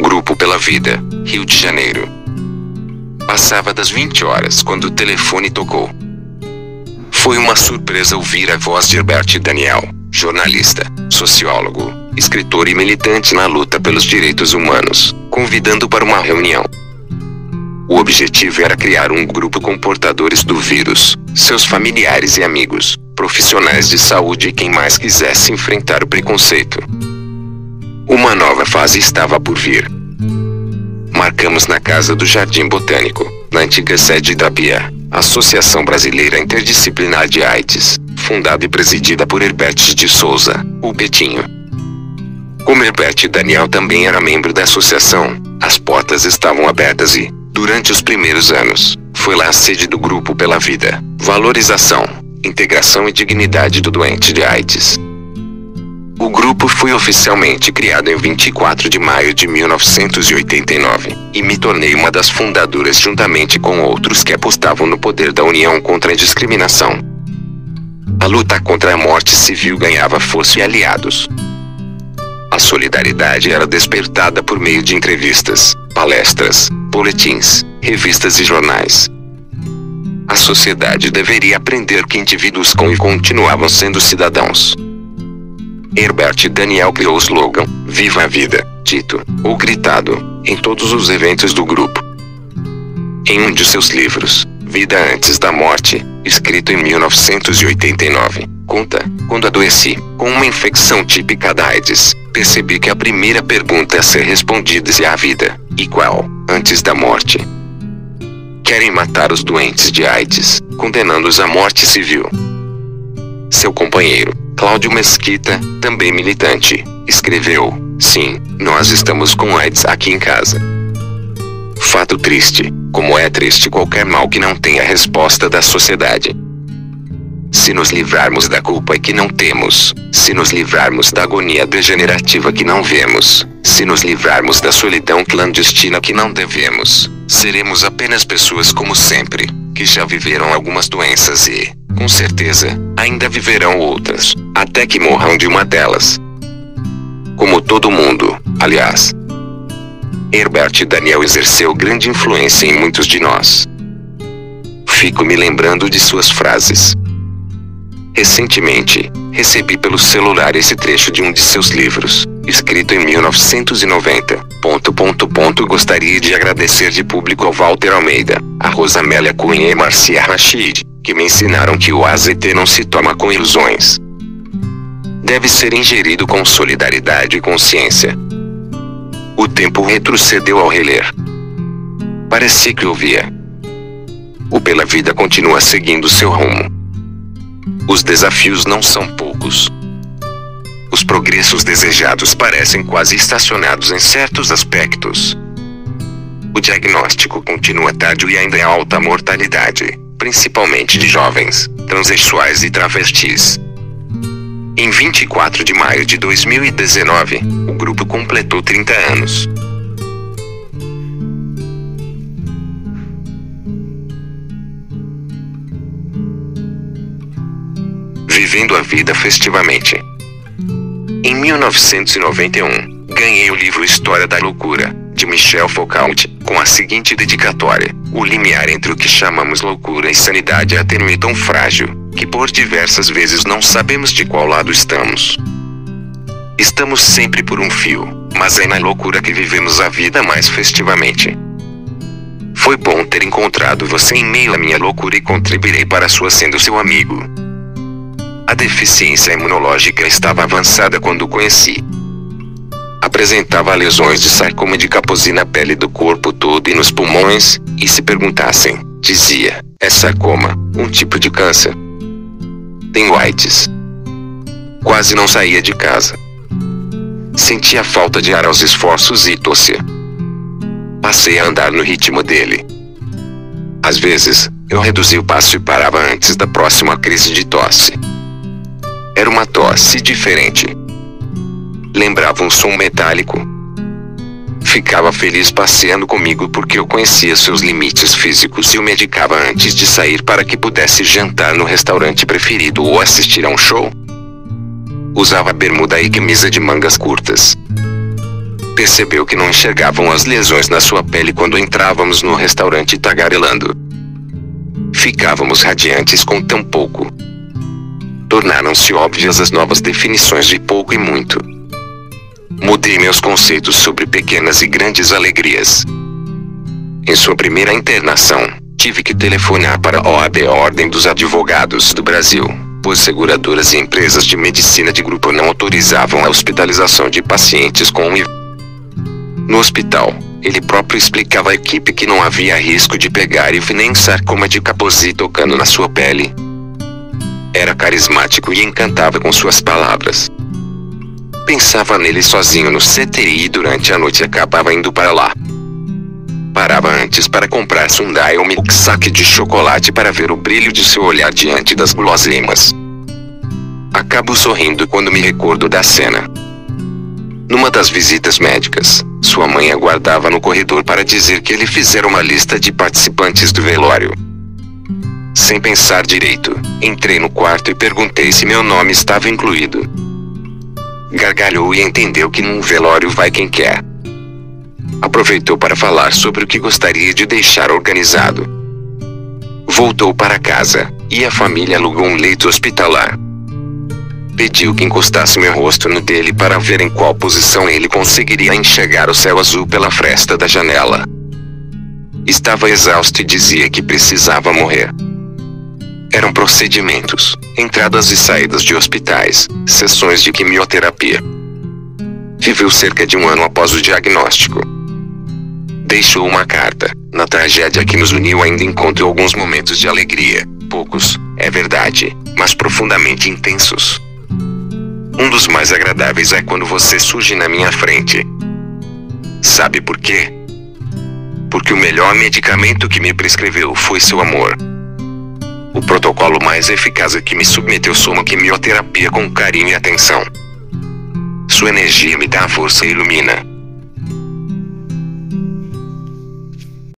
Grupo Pela Vida, Rio de Janeiro. Passava das 20 horas quando o telefone tocou. Foi uma surpresa ouvir a voz de Herbert Daniel, jornalista, sociólogo, escritor e militante na luta pelos direitos humanos, convidando para uma reunião. O objetivo era criar um grupo com portadores do vírus, seus familiares e amigos, profissionais de saúde e quem mais quisesse enfrentar o preconceito. Uma nova fase estava por vir. Marcamos na casa do Jardim Botânico, na antiga sede da BIA, Associação Brasileira Interdisciplinar de AIDS, fundada e presidida por Herbert de Souza, o Betinho. Como Herbert Daniel também era membro da associação, as portas estavam abertas e, durante os primeiros anos, foi lá a sede do Grupo pela Vida, Valorização, Integração e Dignidade do Doente de AIDS. O grupo foi oficialmente criado em 24 de maio de 1989, e me tornei uma das fundadoras juntamente com outros que apostavam no poder da união contra a discriminação. A luta contra a morte civil ganhava força e aliados. A solidariedade era despertada por meio de entrevistas, palestras, boletins, revistas e jornais. A sociedade deveria aprender que indivíduos com e continuavam sendo cidadãos. Herbert Daniel criou o slogan Viva a Vida, dito, ou gritado, em todos os eventos do grupo. Em um de seus livros, Vida Antes da Morte, escrito em 1989, conta, quando adoeci, com uma infecção típica da AIDS, percebi que a primeira pergunta a ser respondida é a vida, e qual, antes da morte. Querem matar os doentes de AIDS, condenando-os à morte civil. Seu companheiro, Cláudio Mesquita, também militante, escreveu: Sim, nós estamos com AIDS aqui em casa. Fato triste, como é triste qualquer mal que não tenha resposta da sociedade. Se nos livrarmos da culpa que não temos, se nos livrarmos da agonia degenerativa que não vemos, se nos livrarmos da solidão clandestina que não devemos, seremos apenas pessoas como sempre, que já viveram algumas doenças e, com certeza, ainda viverão outras, até que morram de uma delas. Como todo mundo, aliás. Herbert Daniel exerceu grande influência em muitos de nós. Fico me lembrando de suas frases. Recentemente, recebi pelo celular esse trecho de um de seus livros, escrito em 1990. Ponto, ponto, ponto. Gostaria de agradecer de público ao Walter Almeida, a Rosamélia Cunha e Marcia Rachid, que me ensinaram que o AZT não se toma com ilusões. Deve ser ingerido com solidariedade e consciência. O tempo retrocedeu ao reler. Parecia que ouvia. O Pela Vida continua seguindo seu rumo. Os desafios não são poucos. Os progressos desejados parecem quase estacionados em certos aspectos. O diagnóstico continua tardio e ainda é alta mortalidade principalmente de jovens, transexuais e travestis. Em 24 de maio de 2019, o grupo completou 30 anos. Vivendo a vida festivamente. Em 1991, ganhei o livro História da Loucura, de Michel Foucault, com a seguinte dedicatória: O limiar entre o que chamamos loucura e sanidade é até tão frágil, que por diversas vezes não sabemos de qual lado estamos. Estamos sempre por um fio, mas é na loucura que vivemos a vida mais festivamente. Foi bom ter encontrado você em meio à minha loucura e contribuirei para sua sendo seu amigo. A deficiência imunológica estava avançada quando o conheci apresentava lesões de sarcoma de Kaposi na pele do corpo todo e nos pulmões, e se perguntassem, dizia, é sarcoma, um tipo de câncer. Tenho AIDS. Quase não saía de casa. Sentia falta de ar aos esforços e tossia. Passei a andar no ritmo dele. Às vezes, eu reduzia o passo e parava antes da próxima crise de tosse. Era uma tosse diferente, lembrava um som metálico. Ficava feliz passeando comigo porque eu conhecia seus limites físicos e o medicava antes de sair para que pudesse jantar no restaurante preferido ou assistir a um show. Usava bermuda e camisa de mangas curtas. Percebeu que não enxergavam as lesões na sua pele quando entrávamos no restaurante tagarelando. Ficávamos radiantes com tão pouco. Tornaram-se óbvias as novas definições de pouco e muito. Mudei meus conceitos sobre pequenas e grandes alegrias. Em sua primeira internação, tive que telefonar para a OAB Ordem dos Advogados do Brasil, pois seguradoras e empresas de medicina de grupo não autorizavam a hospitalização de pacientes com HIV. No hospital, ele próprio explicava à equipe que não havia risco de pegar HIV nem sarcoma de Kaposi tocando na sua pele. Era carismático e encantava com suas palavras. Pensava nele sozinho no CTI e durante a noite acabava indo para lá. Parava antes para comprar Sundai ou milkshake de chocolate para ver o brilho de seu olhar diante das guloseimas. Acabo sorrindo quando me recordo da cena. Numa das visitas médicas, sua mãe aguardava no corredor para dizer que ele fizera uma lista de participantes do velório. Sem pensar direito, entrei no quarto e perguntei se meu nome estava incluído. Gargalhou e entendeu que num velório vai quem quer aproveitou para falar sobre o que gostaria de deixar organizado. Voltou para casa, e a família alugou um leito hospitalar. Pediu que encostasse meu rosto no dele para ver em qual posição ele conseguiria enxergar o céu azul pela fresta da janela. Estava exausto e dizia que precisava morrer. Eram procedimentos, entradas e saídas de hospitais, sessões de quimioterapia. Viveu cerca de um ano após o diagnóstico deixou uma carta. Na tragédia que nos uniu ainda encontro alguns momentos de alegria. Poucos, é verdade, mas profundamente intensos. Um dos mais agradáveis é quando você surge na minha frente. Sabe por quê? Porque o melhor medicamento que me prescreveu foi seu amor. O protocolo mais eficaz é que me submeteu sua uma quimioterapia com carinho e atenção. Sua energia me dá força e ilumina.